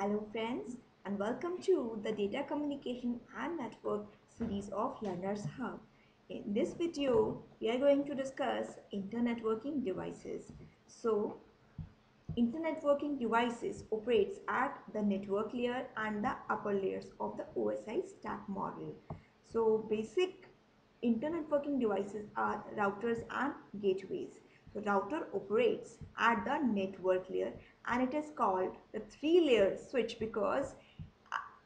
Hello friends and welcome to the Data Communication and Network series of Learners Hub. In this video, we are going to discuss internetworking devices. So, internetworking devices operates at the network layer and the upper layers of the OSI stack model. So, basic internetworking devices are routers and gateways. So router operates at the network layer and it is called the three layer switch because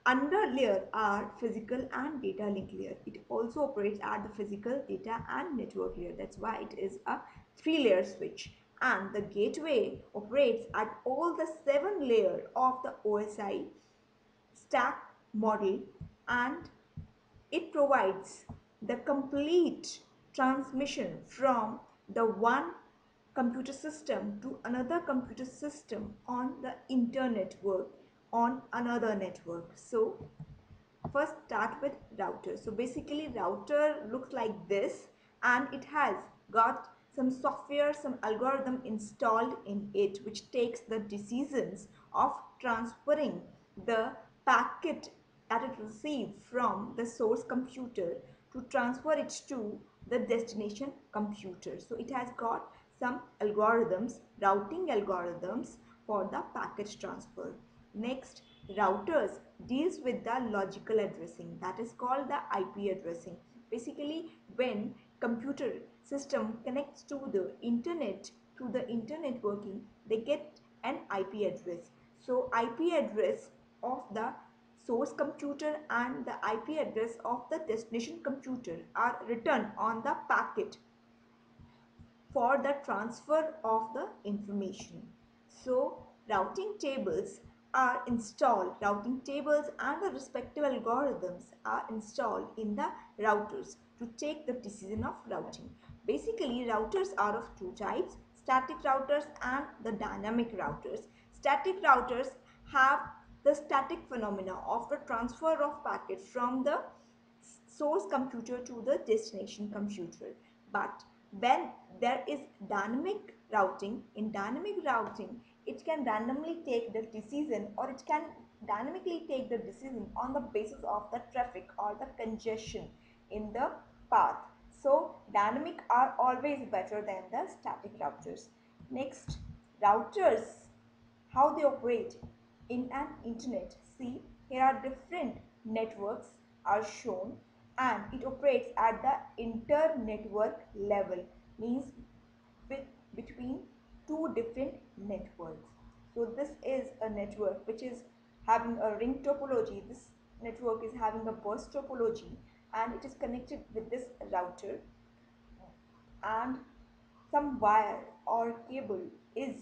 under layer are physical and data link layer. It also operates at the physical data and network layer. That's why it is a three layer switch. And the gateway operates at all the seven layer of the OSI stack model and it provides the complete transmission from the one computer system to another computer system on the internet work on another network. So first start with router. So basically router looks like this and it has got some software some algorithm installed in it which takes the decisions of transferring the packet that it received from the source computer to transfer it to the destination computer. So it has got some algorithms, routing algorithms for the package transfer. Next, routers deals with the logical addressing that is called the IP addressing. Basically, when computer system connects to the internet through the internet working, they get an IP address. So, IP address of the source computer and the IP address of the destination computer are written on the packet for the transfer of the information. So routing tables are installed, routing tables and the respective algorithms are installed in the routers to take the decision of routing. Basically routers are of two types, static routers and the dynamic routers. Static routers have the static phenomena of the transfer of packets from the source computer to the destination computer. But when there is dynamic routing in dynamic routing it can randomly take the decision or it can dynamically take the decision on the basis of the traffic or the congestion in the path. So dynamic are always better than the static routers. Next routers how they operate. In an internet see here are different networks are shown and it operates at the inter-network level means with between two different networks. So this is a network which is having a ring topology. This network is having a bus topology and it is connected with this router. And some wire or cable is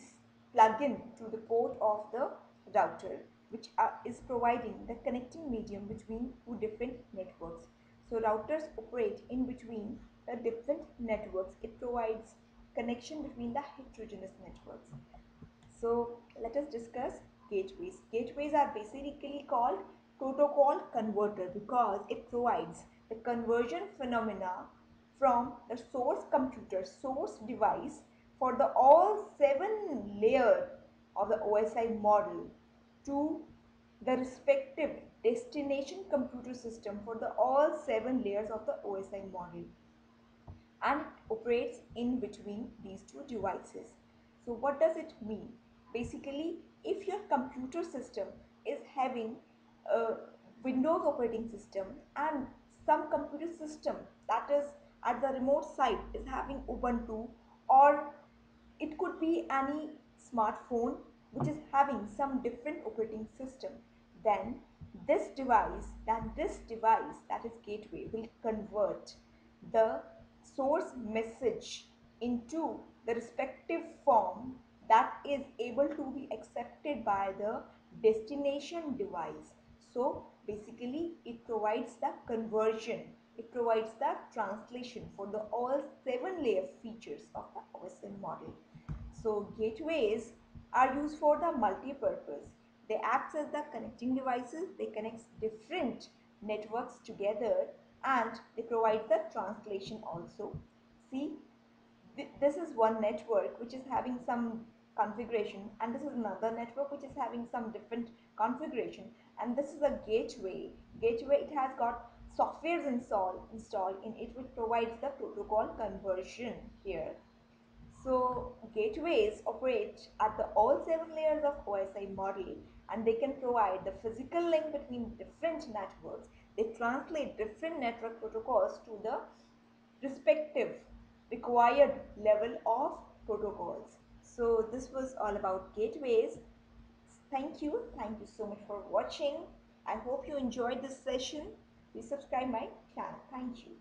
plugged in to the port of the router which are, is providing the connecting medium between two different networks so routers operate in between the different networks. It provides connection between the heterogeneous networks. So let us discuss gateways. Gateways are basically called protocol converter because it provides the conversion phenomena from the source computer, source device for the all seven layer of the OSI model to the respective destination computer system for the all seven layers of the OSI model and operates in between these two devices. So what does it mean? Basically, if your computer system is having a Windows operating system and some computer system that is at the remote site is having Ubuntu or it could be any smartphone which is having some different operating system then this device then this device that is gateway will convert the source message into the respective form that is able to be accepted by the destination device. So basically it provides the conversion. It provides the translation for the all seven layer features of the OSI model. So gateways are used for the multi-purpose they act as the connecting devices. They connect different networks together and they provide the translation also. See, th this is one network which is having some configuration and this is another network which is having some different configuration and this is a gateway gateway it has got softwares installed installed in it which provides the protocol conversion here so gateways operate at the all seven layers of OSI model and they can provide the physical link between different networks. They translate different network protocols to the respective required level of protocols. So this was all about gateways. Thank you. Thank you so much for watching. I hope you enjoyed this session. Please subscribe my channel. Thank you.